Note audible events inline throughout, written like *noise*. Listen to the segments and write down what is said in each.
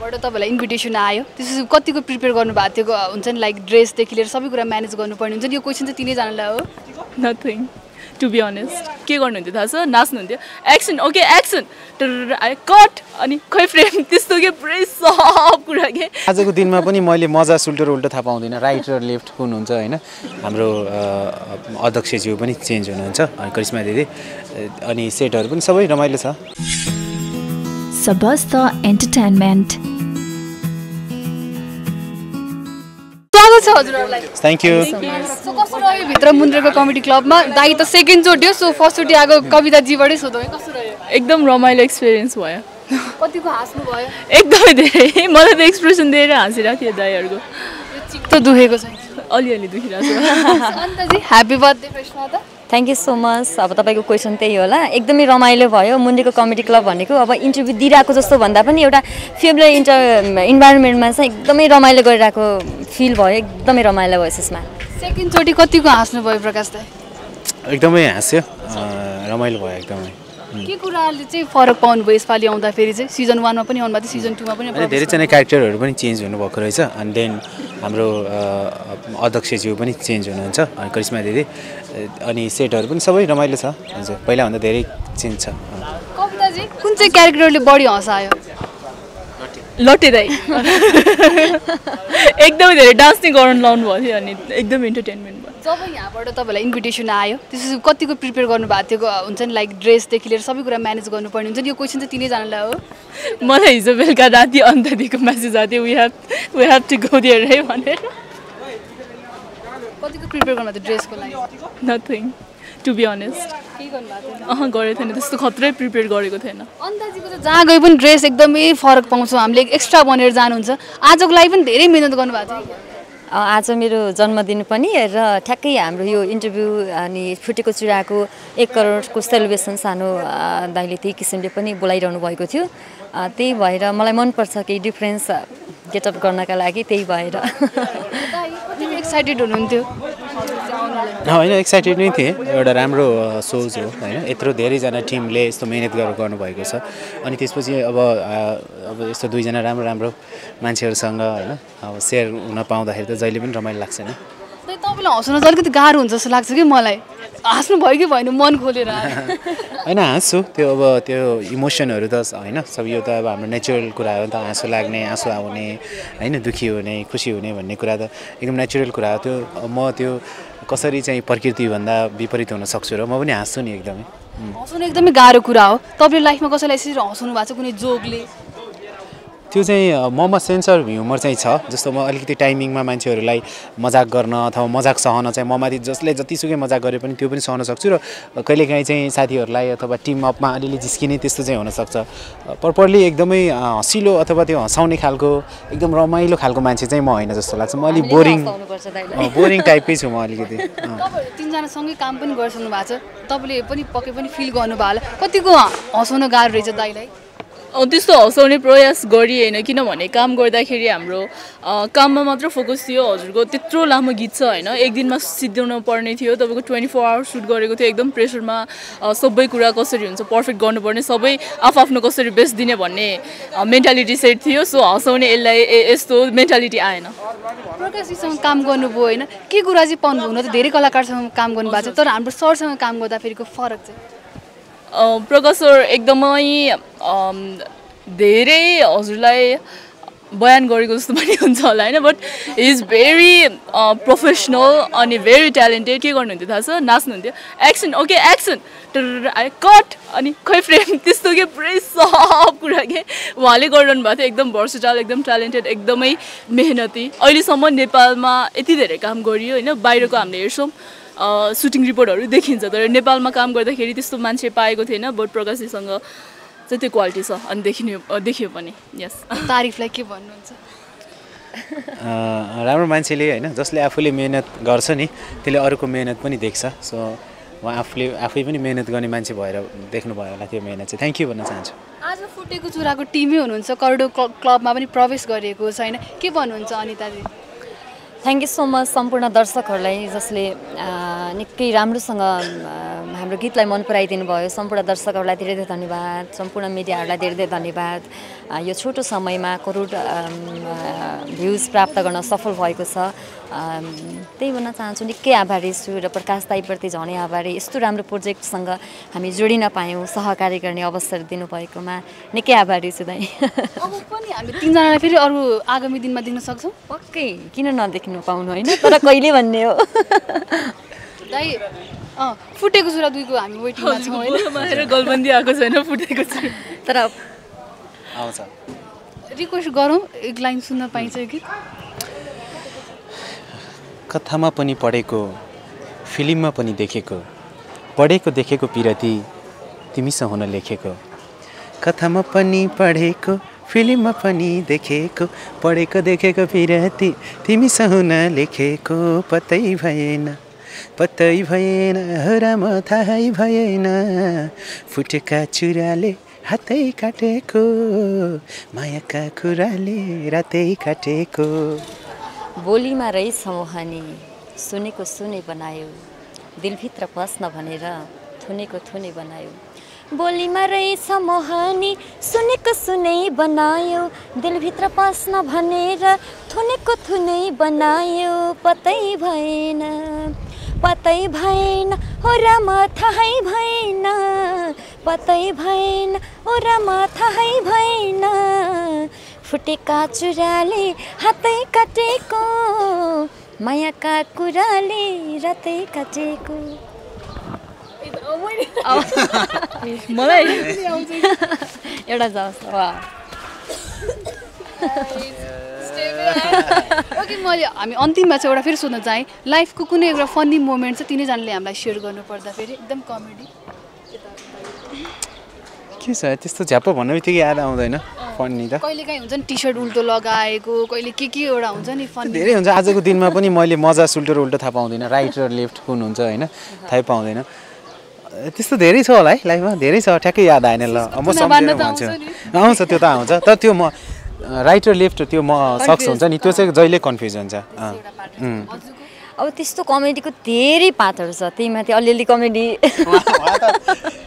यहाँबाट तपाईँलाई इन्भिटेसन आयो। त्यसपछि कतिको प्रिपेयर गर्नुभएको थियो हुन्छ नि लाइक ड्रेसदेखि लिएर सबै कुरा म्यानेज गर्नुपर्ने हुन्छ नि यो क्वेसन चाहिँ तिनैजनालाई हो। नथिङ टु बी अनेस्ट के गर्नुहुन्थ्यो थाहा छ? नाच्नुहुन्थ्यो। एक्सन ओके एक्सन आयो कट अनि खै फ्रेम त्यस्तो के पुरै सब कुरा के? आजको दिनमा पनि मैले मजा सुल्टो र उल्टो थाहा पाउँदिनँ। राइट र लेफ्ट कुन हुन्छ होइन? हाम्रो अध्यक्षज्यू पनि चेन्ज हुनुहुन्छ अनि करिश्मा दिदी अनि सेटहरू पनि सबै रमाइलो छ। Sabasta Entertainment. हजुरहरूलाई। थ्याङ्क यू सो कस्तो रह्यो भित्र मुन्द्रेको कमेडी क्लबमा? दाई त सेकेन्डचोटि हो सो फर्स्टचोटि आएको कविताजीबाटै सोधौँ है कस्तो रह्यो एकदम रमाइलो एक्सपिरियन्स भयो। कतिको हाँस्नु भयो? एकदमै धेरै। मलाई त एक्सप्रेसन दिएर हाँसिरहेको थियो दाईहरूको। त दुखेको छैन। अलिअलि दुखिरहेको छ। अन्त चाहिँ ह्याप्पी बर्थडे फ्रेसमा त। थ्याङ्क यू सो मच अब तपाईँको क्वेसन त्यही होला। एकदमै रमाइलो भयो मुन्डीको कमेडी क्लब भनेको। अब इन्टरभ्यू दिइरहेको जस्तो भन्दा पनि एउटा फेमिली इन्टर इन्भाइरोमेन्टमा चाहिँ एकदमै रमाइलो गरिरहेको फिल भयो। एकदमै रमाइलो भयो यसमा सेकेन्डचोटि कतिको हाँस्नु भयो प्रकाश दाई? एकदमै हाँस्यो। रमाइलो भयो एकदमै। के कुराले चाहिँ फरक पाउनुभयो यसपालि आउँदाखेरि चाहिँ? सिजन वानमा पनि आउनुभएको थियो सिजन टूमा पनि धेरैजना क्यारेक्टरहरू पनि चेन्ज हुनुभएको रहेछ। अनि देन हाम्रो अध्यक्षज्यू पनि चेन्ज हुनुहुन्छ अनि करिश्मा दिदी अनि सेटहरू पनि सबै रमाइलो छ। हजुर पहिलाभन्दा धेरै चेन्ज छ। कविताजी कुन चाहिँ क्यारेक्टरले बढी हँसायो? दाई *laughs* एकदमै धेरै डान्स नै गराउनु लाउनु भएको थियो अनि एकदम इन्टरटेनमेन्ट भयो। जब यहाँबाट तपाईँलाई इन्भिटेसन आयो त्यसपछि कतिको प्रिपेयर गर्नुभएको थियो? हुन्छ नि लाइक ड्रेसदेखि लिएर सबै कुरा म्यानेज गर्नुपर्ने हुन्छ नि? यो क्वेसन चाहिँ तिनैजनालाई हो। मलाई हिजो बेलुका राति अन्तदेखिको म्यासेज आएको थियो we have we have to go there है भनेर। कतिको प्रिपेयर थियो ड्रेसको लागि? नथिङ टु बी अनेस्ट अह गरेको थिएन त्यस्तो खत्रै प्रिपेयर गरेको थिएन। अन्दाजीको त जहाँ गए पनि ड्रेस एकदमै फरक पाउँछौँ हामीले एक्स्ट्रा बनेर जानुहुन्छ। आजको लागि पनि धेरै मिहिनेत गर्नुभएको अ, आज मेरो जन्मदिन पनि र ठ्याक्कै हाम्रो यो इन्टरभ्यू अनि फुटेको चुराको एक करोडको सेलिब्रेसन सानो दाइले त्यही किसिमले पनि बोलाइरहनु भएको थियो। त्यही भएर मलाई मनपर्छ केही डिफ्रेन्स गेटअप गर्नका लागि त्यही भएर। एक्साइटेड हुनुहुन्थ्यो? होइन एक्साइटेड नै थिएँ। एउटा राम्रो सोज हो होइन। यत्रो धेरैजना टिमले यस्तो मिहिनेत गरेर गर्नुभएको छ। अनि त्यसपछि अब अब यस्तो दुईजना राम्रो राम्रो मान्छेहरूसँग होइन अब सेयर हुन पाउँदाखेरि त जहिले पनि रमाइलो लाग्छ नि। तपाईँलाई हँसाउन चाहिँ अलिकति गाह्रो हुन्छ जस्तो लाग्छ कि मलाई? हाँस्नु भयो कि भएन मन खोलेर। *laughs* होइन हाँस्छु। त्यो अब त्यो इमोसनहरू त होइन सब यो त अब हाम्रो नेचुरल कुरा हो नि त। आँसु लाग्ने आँसु आउने होइन दुःखी हुने खुसी हुने भन्ने कुरा त एकदम नेचुरल कुरा हो। त्यो म त्यो कसरी चाहिँ प्रकृतिभन्दा विपरीत हुन सक्छु र म पनि हाँस्छु नि एकदमै। हँसाउनु एकदमै गाह्रो कुरा हो। तपाईँले लाइफमा कसैलाई यसरी हँसाउनु भएको छ? कुनै जोगले त्यो चाहिँ ममा सेन्स अफ ह्युमर चाहिँ छ। जस्तो म अलिकति टाइमिङमा मान्छेहरूलाई मजाक गर्न अथवा मजाक सहन चाहिँ ममाथि जसले जतिसुकै मजाक गरे पनि त्यो पनि सहन सक्छु र कहिलेकाहीँ चाहिँ साथीहरूलाई अथवा टिम अपमा अलिअलि जिस्किने त्यस्तो चाहिँ हुनसक्छ। प्रपरली एकदमै हँसिलो अथवा त्यो हँसाउने खालको एकदम रमाइलो खालको मान्छे चाहिँ म होइन जस्तो लाग्छ। म अलिक बोरिङ। बोरिङ टाइपकै छु म अलिकति। तिनजनासँगै काम पनि गरिसक्नु भएको छ। तपाईँले पनि पक्कै पनि फिल गर्नुभयो होला। कतिको हँसाउन गाह्रो रहेछ दाइलाई? त्यस्तो हँसाउने प्रयास गरिएन किनभने काम गर्दाखेरि हाम्रो काममा मात्र फोकस थियो हजुरको त्यत्रो लामो गीत छ होइन। एक दिनमा सिद्ध्याउनु पर्ने थियो तपाईँको ट्वेन्टी फोर आवर्स सुट गरेको थियो एकदम प्रेसरमा सबै कुरा कसरी हुन्छ पर्फेक्ट गर्नुपर्ने सबै आफआफ्नो कसरी बेस्ट दिने भन्ने मेन्टालिटी सेट थियो। सो हँसाउने यसलाई यस्तो मेन्टालिटी आएन। प्रकाशजीसँग काम गर्नुभयो होइन के कुरा चाहिँ पाउनुभयो हुन त? धेरै कलाकारसँग काम गर्नुभएको छ तर हाम्रो सरसँग काम गर्दाखेरिको फरक चाहिँ? प्रकाश सर एकदमै धेरै हजुरलाई बयान गरेको जस्तो पनि हुन्छ होला होइन? But he is very professional अनि भेरी ट्यालेन्टेड के गर्नुहुन्थ्यो थाहा छ? नाच्नुहुन्थ्यो। एक्सन ओके एक्सन कट अनि खै फ्रेम? त्यस्तो के पुरै सब कुरा के? उहाँले गरिरहनु भएको थियो। एकदम भर्सिटाल एकदम ट्यालेन्टेड एकदमै मेहनती। अहिलेसम्म नेपालमा यति धेरै काम गरियो होइन? बाहिरको हामीले हेर्छौँ। सुटिङ रिपोर्टहरू देखिन्छ। तर नेपालमा काम गर्दाखेरि त्यस्तो मान्छे पाएको थिएन बट प्रकाशजीसँग चाहिँ त्यो क्वालिटी छ। अनि देखिने देखियो पनि। यस *laughs* तारिफलाई के भन्नुहुन्छ? अँ, राम्रो मान्छेले होइन जसले आफूले मिहिनेत गर्छ नि त्यसले अरूको मिहिनेत पनि देख्छ। सो उहाँ आफूले आफै पनि मिहिनेत गर्ने मान्छे भएर देख्नुभयो होला त्यो मिहिनेत चाहिँ। थ्याङ्क यू भन्न चाहन्छु। आज फुटेको चुराको टिमै हुनुहुन्छ करोडो क्ल- क्लबमा पनि प्रवेश गरेको छ होइन? के भन्नुहुन्छ अनिताजी? थ्याङ्क यू सो मच सम्पूर्ण दर्शकहरूलाई जसले निकै राम्रोसँग हाम्रो गीतलाई मन पराइदिनु भयो सम्पूर्ण दर्शकहरूलाई धेरै धेरै धन्यवाद। सम्पूर्ण मिडियाहरूलाई धेरै धेरै धन्यवाद। यो छोटो समयमा करोड भ्युज प्राप्त गर्न सफल भएको छ। त्यही भन्न चाहन्छु निकै आभारी छु र प्रकाश दाईप्रति झनै आभारी। यस्तो राम्रो प्रोजेक्टसँग हामी जोडिन पायौँ सहकारी गर्ने अवसर दिनुभएकोमा निकै आभारी छु दाई। *laughs* अब पनि हामी तिनजनालाई फेरि अरू आगामी दिनमा देख्न सक्छौँ? पक्कै किन नदेख्नु पाउनु होइन? तर कहिले भन्ने हो? *laughs* दाइ अँ फुटेको सुरा दुईको हामी वेटिङमा छौँ होइन? *laughs* गलबन्दी आएको छैन फुटेको छ तर आउँछ। रिक्वेस्ट गरौँ एक लाइन सुन्न पाइन्छ कि कथामा पनि पढेको फिल्ममा पनि देखेको पढेको देखेको पिरती तिमीसँग हुन लेखेको। कथामा पनि पढेको फिल्ममा पनि देखेको पढेको देखेको पिरती तिमीसँग हुन लेखेको पत्तै भएन पत्तै भएन राम थाहै भएन। फुटेका चुराले हातै काटेको मायाका कुराले रातै काटेको। बोलीमा रहेछ मोहनी सुनेको सुने बनायो दिलभित्र पस्न भनेर थुनेको थुने बनायो। बोलीमा रहेछ मोहनी सुनेको सुनै बनायो दिलभित्र पस्न भनेर थुनेको थुनै बनायो। पतै भएन पतै भएन हो राम थाहै भएन पतै भएन हो राम थाहै भएन फुटेका चुराले हातै काटेको। मायाका कुराले रातै काटेको। मलाई? एउटा जाओस् ओके मैले हामी अन्तिममा चाहिँ एउटा फेरि सोध्न चाहेँ। लाइफको कुनै एउटा फन्नी मोमेन्ट छ तिनैजनाले हामीलाई सेयर गर्नुपर्दा फेरि एकदम कमेडी। के छ? त्यस्तो झ्याप्प भन्ने बित्तिकै याद आउँदैन पढ्ने त। कहिले काहीँ हुन्छ नि टी सर्ट उल्टो लगाएको कहिले के के एउटा हुन्छ नि फन्नी। धेरै हुन्छ। आजको दिनमा पनि मैले मजा सुल्टो र उल्टो थाहा पाउँदिनँ। राइट र लेफ्ट कुन हुन्छ होइन थाहै पाउँदैन। त्यस्तो धेरै छ होला है लाइफमा। धेरै छ। ठ्याक्कै याद आएन ल। म सम्झेर भन्छु। आउँछ त्यो त आउँछ। तर त्यो म राइट र लेफ्ट त्यो म सक्स हुन्छ नि। त्यो चाहिँ जहिले कन्फ्युज हुन्छ। अब त्यस्तो कमेडीको धेरै पातहरू छ त्यही माथि अलिअलि कमेडी।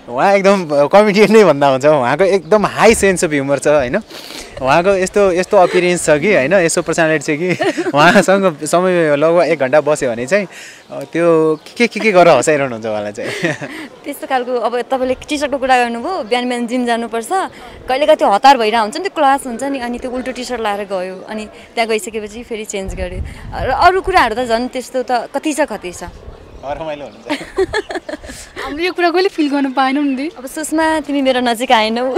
उहाँ एकदम कमेडियन नै भन्दा हुन्छ। उहाँको एकदम हाई सेन्स अफ ह्युमर छ होइन? उहाँको यस्तो यस्तो अपिरियन्स छ कि होइन? यस्तो पर्सनालिटी छ कि? *laughs* उहाँसँग समय लगभग एक घन्टा बस्यो भने चाहिँ त्यो के के के गरेर हँसाइरहनुहुन्छ उहाँलाई चाहिँ? *laughs* त्यस्तो खालको अब तपाईँले टी सर्टको कुरा गर्नुभयो बिहान बिहान जिम जानुपर्छ। कहिलेका त्यो हतार भइरहेको हुन्छ नि त्यो क्लास हुन्छ नि अनि त्यो उल्टो टी सर्ट लाएर गयो अनि त्यहाँ गइसकेपछि फेरि चेन्ज गर्यो। र अरू कुराहरू त झन् त्यस्तो त कति छ कति छ? *laughs* हामीले यो कुरा कहिले फिल गर्नु पाएनौँ नि अब सुषमा तिमी मेरो नजिक आएनौ।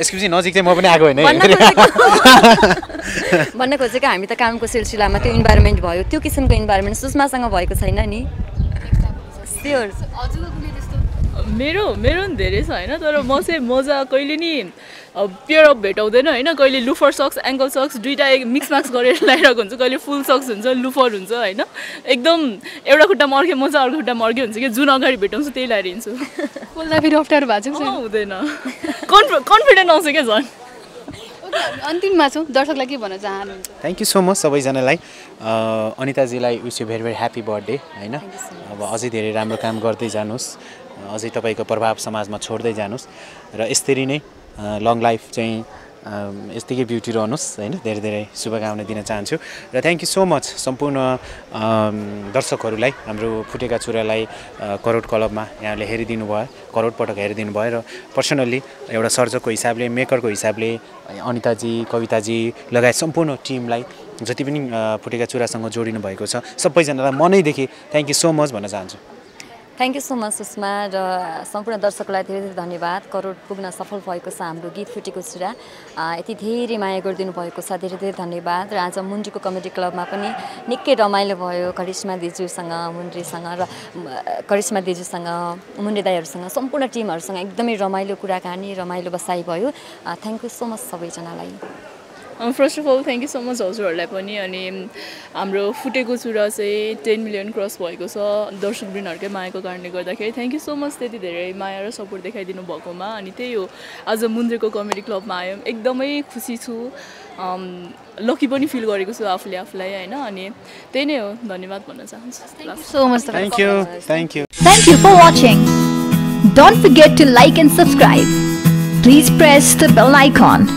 यसको पछि नजिक चाहिँ म पनि आएको होइन भन्न *laughs* खोजेको भन्न खोजेको हामी त कामको सिलसिलामा त्यो इन्भाइरोमेन्ट भयो त्यो किसिमको इन्भाइरोमेन्ट सुषमासँग भएको छैन नि? मेरो मेरो पनि धेरै छ होइन तर म चाहिँ मजा कहिले नि पेयर अप भेटाउँदैन होइन कहिले लुफर सक्स एङ्कल सक्स दुइटा मिक्स माक्स गरेर लगाइरहेको हुन्छ कहिले फुल सक्स हुन्छ लुफर हुन्छ होइन। एकदम एउटा खुट्टामा अर्कै मजा अर्को खुट्टामा अर्कै हुन्छ कि जुन अगाडि भेटाउँछु त्यही लगाएर हिँड्छु। बोल्दा फेरि अप्ठ्यारो भएको छ हुँदैन। कन्फ कन्फिडेन्ट आउँछ क्या झन्। ओके हामी अन्तिममा छौँ दर्शकलाई के भन्न चाहनुहुन्छ? थ्याङ्क यू सो मच सबैजनालाई। अनिताजीलाई wish you very very happy birthday होइन? अब अझै धेरै राम्रो काम गर्दै जानुहोस्। अझै तपाईँको प्रभाव समाजमा छोड्दै जानुहोस् र यसरी नै लङ लाइफ चाहिँ यत्तिकै ब्युटी रहनुहोस् होइन? धेरै धेरै शुभकामना दिन चाहन्छु र थ्याङ्क यू सो मच सम्पूर्ण दर्शकहरूलाई हाम्रो फुटेका चुरालाई करोड क्लबमा यहाँले हेरिदिनु भयो करोड पटक हेरिदिनु भयो र पर्सनल्ली एउटा सर्जकको हिसाबले मेकरको हिसाबले अनिताजी कविताजी लगायत सम्पूर्ण टिमलाई जति पनि फुटेका चुरासँग जोडिनु भएको छ सबैजनालाई मनैदेखि थ्याङ्क यू सो मच भन्न चाहन्छु। Thank you so much Sushma र सम्पूर्ण दर्शकलाई धेरै धेरै धन्यवाद। करोड पुग्न सफल भएको छ हाम्रो गीत फुटेको छुरा यति धेरै माया गरिदिनु भएको छ धेरै धेरै धन्यवाद। र आज मुन्ड्रीको कमेडी क्लबमा पनि निकै रमाइलो भयो करिश्मा दिजूसँग मुन्ड्रीसँग र करिश्मा दिजूसँग मुन्ड्री दाईहरूसँग सम्पूर्ण टिमहरूसँग एकदमै रमाइलो कुराकानी रमाइलो बसाइ भयो। थ्याङ्क यू सो मच सबैजनालाई। First of all thank you so much हजुरहरूलाई पनि अनि हाम्रो फुटेको चुरा चाहिँ टेन मिलियन क्रस भएको छ दर्शकवृन्दहरूकै मायाको कारणले गर्दाखेरि। थ्याङ्क यू सो मच त्यति धेरै माया र सपोर्ट देखाइदिनु भएकोमा। अनि त्यही हो आज मुन्द्रेको कमेडी क्लबमा आयौँ। एकदमै खुसी छु। लकी पनि फिल गरेको छु आफूले आफूलाई होइन? अनि त्यही नै हो धन्यवाद भन्न चाहन्छु। So much thank you thank you Thank you for watching. Don't forget to like and subscribe. Please press the bell icon